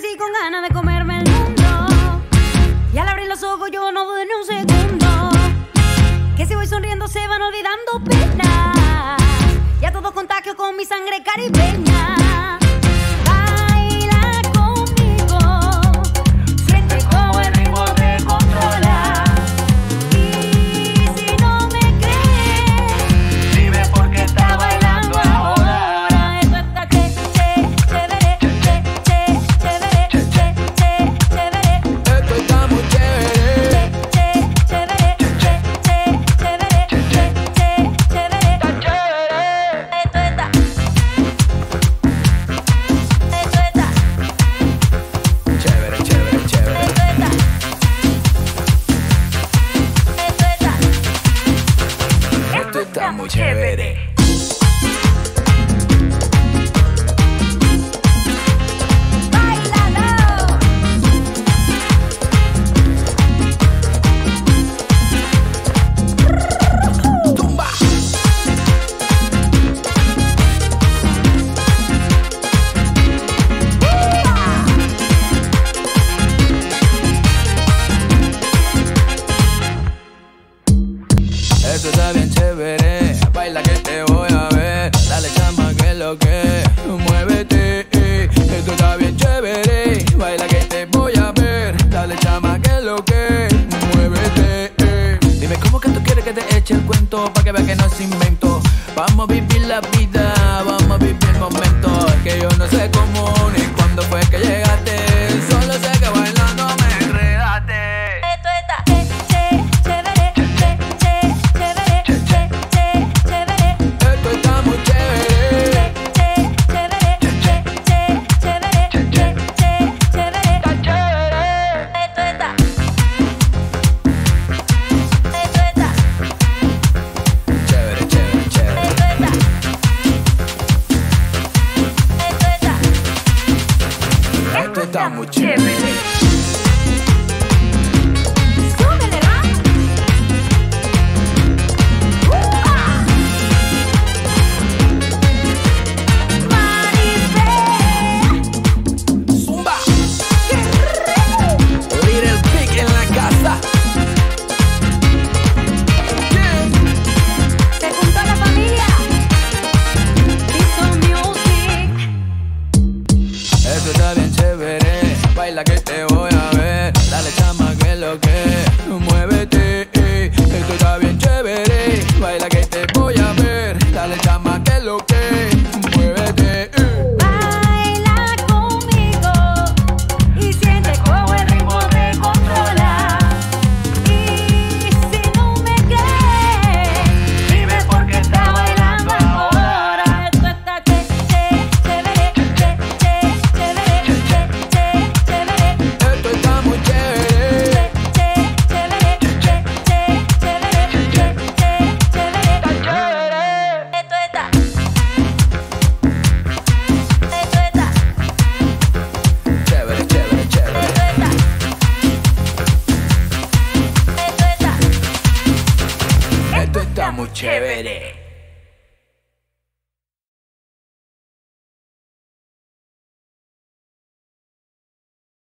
amanecí con ganas de comerme el mundo. Y al abrir los ojos yo no dudé ni un segundo. Que si voy sonriendo se van olvidando penas. Ya todo contagio con mi sangre caribeña. Tumba. Esto está bien chévere, baila que te voy a ver. Dale chama que lo que, muévete. Esto está bien chévere, baila que te voy a ver. Dale chama que lo que, muévete. Dime cómo que tú quieres que te eche el cuento pa que vea que no es invento. Vamos a vivir la vida, vamos a vivir el momento. Es que yo no sé cómo ni está. Esto está Muévete. Esto está bien chévere. Baila que chévere.